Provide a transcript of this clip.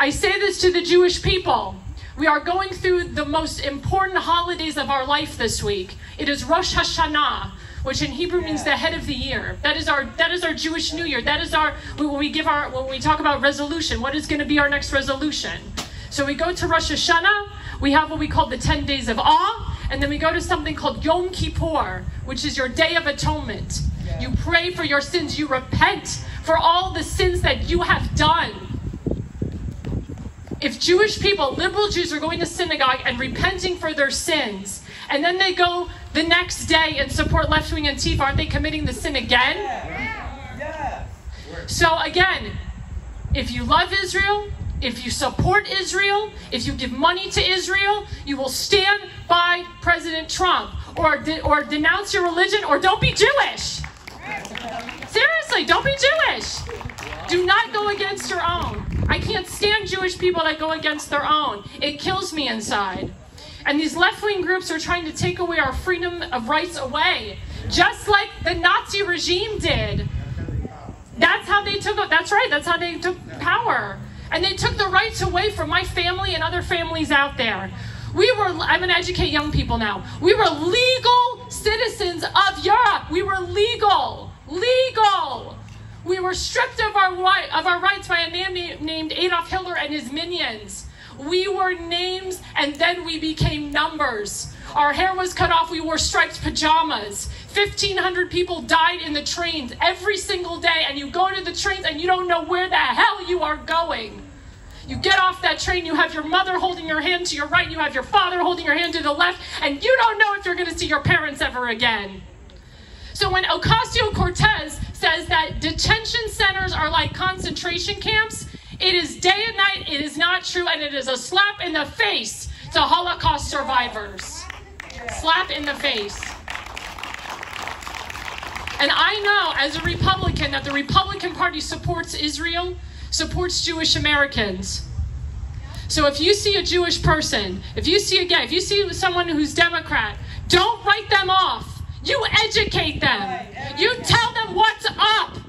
I say this to the Jewish people. We are going through the most important holidays of our life this week. It is Rosh Hashanah, which in Hebrew means the head of the year. That is our that is our Jewish New Year. That is our when we give our when we talk about resolution. What is going to be our next resolution? So we go to Rosh Hashanah. We have what we call the ten days of awe, and then we go to something called Yom Kippur, which is your day of atonement. You pray for your sins. You repent for all the sins that you have done. If Jewish people, liberal Jews, are going to synagogue and repenting for their sins, and then they go the next day and support left wing Antifa, aren't they committing the sin again? So, again, if you love Israel, if you support Israel, if you give money to Israel, you will stand by President Trump or, de- or denounce your religion or don't be Jewish. Seriously, don't be Jewish. Do not go against your own. I can't stand Jewish people that go against their own. It kills me inside. And these left wing groups are trying to take away our freedom of rights away, just like the Nazi regime did. That's how they took That's right, that's how they took power. And they took the rights away from my family and other families out there. We were, I'm going to educate young people now. We were legal citizens of Europe. We were legal. Legal. We were stripped of our, of our rights by a man named Adolf Hitler and his minions. We were names and then we became numbers. Our hair was cut off. We wore striped pajamas. 1,500 people died in the trains every single day. And you go to the trains and you don't know where the hell you are going. You get off that train, you have your mother holding your hand to your right, you have your father holding your hand to the left, and you don't know if you're going to see your parents ever again. So when Ocasio Cortez says that detention centers are like concentration camps, it is day and night, it is not true, and it is a slap in the face to Holocaust survivors. Slap in the face. And I know as a Republican that the Republican Party supports Israel supports Jewish Americans. So if you see a Jewish person, if you see a gay, if you see someone who's Democrat, don't write them off. You educate them. You tell them what's up.